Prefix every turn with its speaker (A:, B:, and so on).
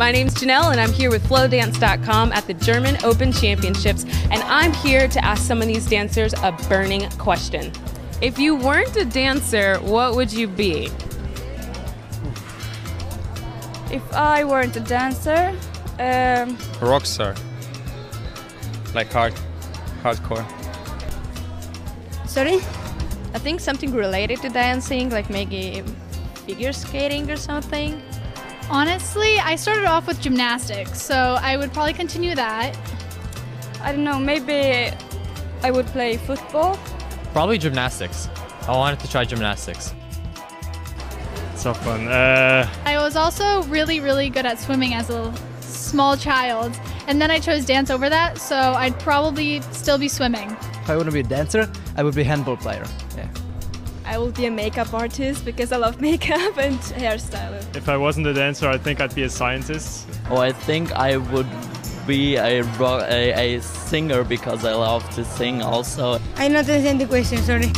A: My name's Janelle, and I'm here with FloDance.com at the German Open Championships, and I'm here to ask some of these dancers a burning question. If you weren't a dancer, what would you be?
B: If I weren't a dancer, um,
C: rock star. Like hard, hardcore.
B: sorry,
D: I think something related to dancing, like maybe figure skating or something.
E: Honestly, I started off with gymnastics, so I would probably continue that.
B: I don't know, maybe I would play football.
F: Probably gymnastics. I wanted to try gymnastics.
C: So fun. Uh,
E: I was also really, really good at swimming as a small child, and then I chose dance over that, so I'd probably still be swimming.
G: If I want to be a dancer, I would be a handball player. Yeah.
B: I will be a makeup artist because I love makeup and hairstyle.
C: if I wasn't a dancer, I think I'd be a scientist.
H: Oh, I think I would be a, ro- a, a singer because I love to sing also.
B: I not understand the question, sorry.